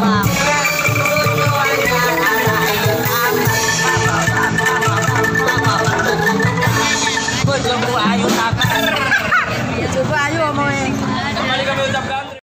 Wow.